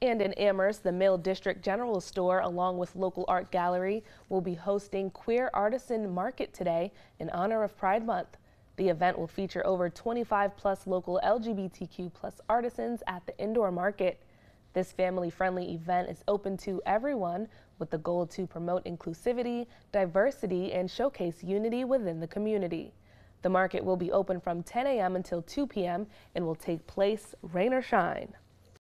And in Amherst, the Mill District General Store, along with local art gallery, will be hosting Queer Artisan Market today in honor of Pride Month. The event will feature over 25 plus local LGBTQ plus artisans at the indoor market. This family-friendly event is open to everyone with the goal to promote inclusivity, diversity, and showcase unity within the community. The market will be open from 10 a.m. until 2 p.m. and will take place rain or shine.